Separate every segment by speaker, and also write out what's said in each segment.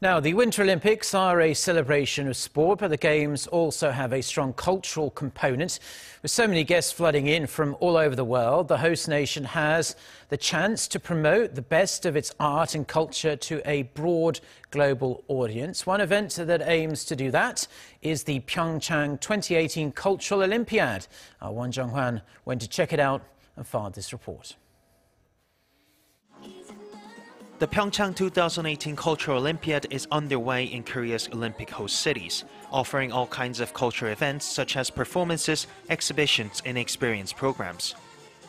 Speaker 1: Now, the Winter Olympics are a celebration of sport, but the Games also have a strong cultural component. With so many guests flooding in from all over the world, the host nation has the chance to promote the best of its art and culture to a broad global audience. One event that aims to do that is the Pyeongchang 2018 Cultural Olympiad. Our Won Jung-hwan went to check it out and filed this report.
Speaker 2: The Pyeongchang 2018 Cultural Olympiad is underway in Korea's Olympic host cities, offering all kinds of cultural events such as performances, exhibitions, and experience programs.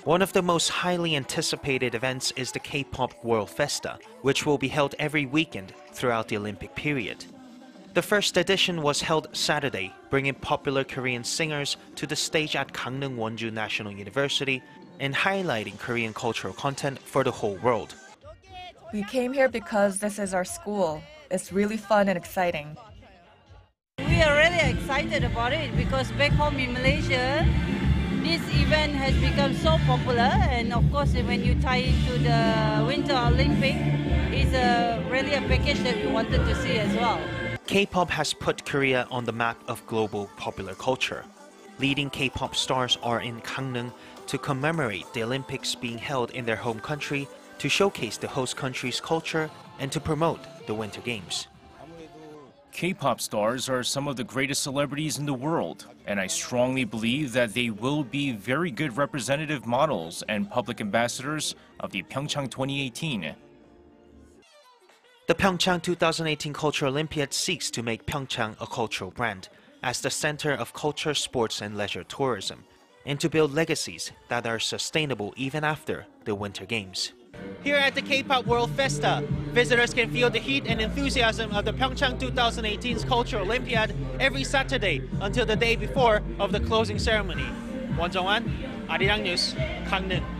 Speaker 2: One of the most highly anticipated events is the K-pop World Festa, which will be held every weekend throughout the Olympic period. The first edition was held Saturday, bringing popular Korean singers to the stage at Gangneung Wonju National University and highlighting Korean cultural content for the whole world.
Speaker 3: We came here because this is our school. It's really fun and exciting.
Speaker 4: We are really excited about it because back home in Malaysia, this event has become so popular and of course when you tie it to the Winter Olympic, it's a, really a package that we wanted to see as well.
Speaker 2: K-pop has put Korea on the map of global popular culture. Leading K-pop stars are in Gangneung to commemorate the Olympics being held in their home country to showcase the host country's culture and to promote the Winter Games.
Speaker 5: K-pop stars are some of the greatest celebrities in the world, and I strongly believe that they will be very good representative models and public ambassadors of the Pyeongchang 2018.
Speaker 2: The Pyeongchang 2018 Cultural Olympiad seeks to make Pyeongchang a cultural brand as the center of culture, sports, and leisure tourism, and to build legacies that are sustainable even after the Winter Games. Here at the K-pop World Festa, visitors can feel the heat and enthusiasm of the Pyeongchang 2018's Cultural Olympiad every Saturday until the day before of the closing ceremony. Won Jung-hwan, Arirang News, Gangneung.